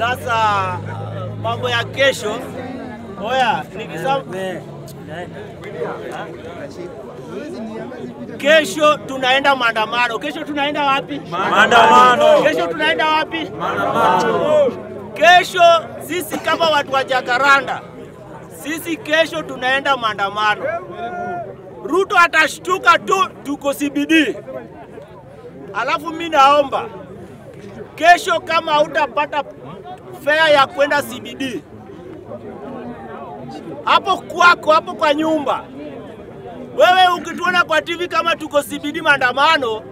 Sasa mambo ya kesho, oya, nikisema kesho tunaenda maandamano. Kesho tunaenda wapi? Maandamano. Kesho tunaenda wapi? Maandamano. Kesho sisi kama watu wa Jakaranda, sisi kesho tunaenda maandamano. Ruto atashtuka tu, tuko CBD. Alafu mi naomba kesho, kama hautapata fare ya kwenda CBD hapo kwako, hapo kwa nyumba, wewe ukituona kwa TV kama tuko CBD maandamano,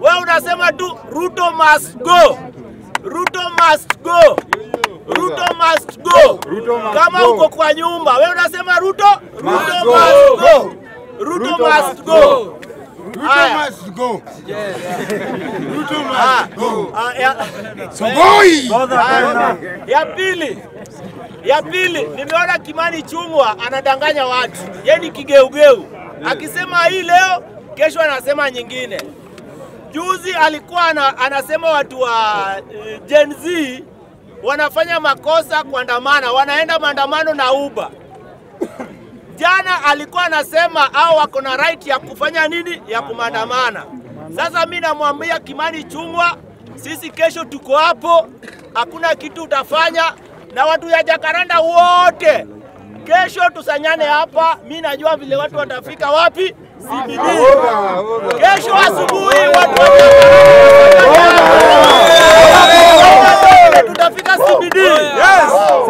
wewe unasema tu Ruto must go, Ruto must go, Ruto must go. Ruto must Kama uko kwa nyumba, wewe unasema Ruto, Ruto must go, Ruto must go. Haya. go. ah, ya- Ah, ya pili. Ya pili nimeona Kimani Chungwa anadanganya watu, Yeye ni kigeugeu, akisema hii leo, kesho anasema nyingine. Juzi alikuwa ana, anasema watu wa uh, Gen Z wanafanya makosa kuandamana, wanaenda maandamano na Uber. Jana alikuwa anasema au wako na right ya kufanya nini, ya kumandamana. Sasa mi namwambia Kimani Chungwa, sisi kesho tuko hapo, hakuna kitu utafanya, na watu ya Jakaranda wote kesho tusanyane hapa. Mi najua vile watu watafika wapi CBD. Kesho asubuhi watu wa Jakaranda tutafika CBD.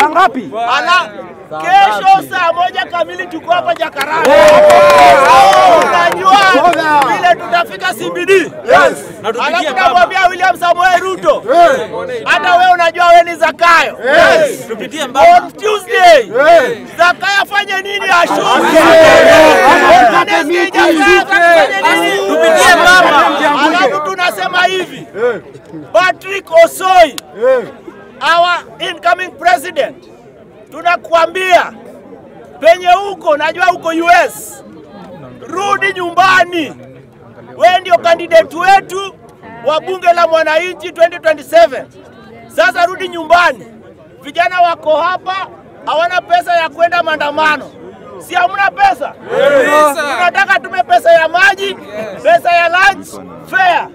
Saa ngapi? Ala, kesho saa moja kamili tuko hapa Jakaranda. Unajua vile tutafika CBD. Alafu namwambia William Samoei Ruto, hata wewe unajua wewe ni Zakayo. Tupitie On Tuesday, Zakayo afanye nini? Ashuke. Mama. Alafu tunasema hivi, Patrick Osoi our incoming president, tunakuambia penye huko, najua huko US, rudi nyumbani. we ndio kandidati wetu wa bunge la mwananchi 2027. Sasa rudi nyumbani. Vijana wako hapa hawana pesa ya kwenda maandamano, si hamna pesa? Tunataka tume pesa ya maji, pesa ya lunch, fare.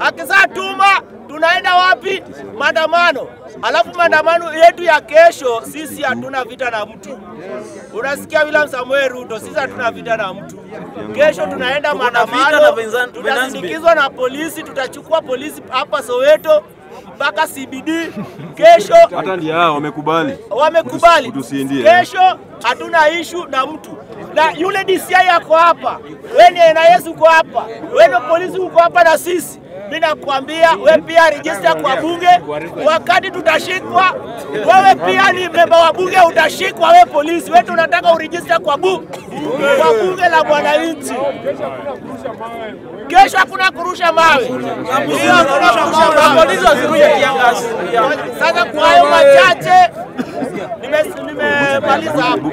Akizaa tuma tunaenda wapi? Maandamano. Alafu maandamano yetu ya kesho, sisi hatuna vita na mtu. Unasikia William Samuel Ruto, sisi hatuna vita na mtu. Kesho tunaenda maandamano, tutasindikizwa na polisi, tutachukua polisi hapa Soweto mpaka CBD. Kesho Hata ndio hao wamekubali. wamekubali. Kesho hatuna ishu na mtu, na yule DCI yako hapa, wewe ni NIS uko hapa, wewe polisi uko hapa na sisi. Mimi nakwambia we pia register kwa bunge, wakati tutashikwa, wewe pia ni memba wa bunge, utashikwa we polisi. Wewe tunataka urejista kwa bu kwa bunge la mwananchi. Kesho hakuna kurusha mawe, hiyo hakuna kurusha mawe. Polisi wasirushe kiangazi. Sasa kwa hayo machache nimemaliza hapo.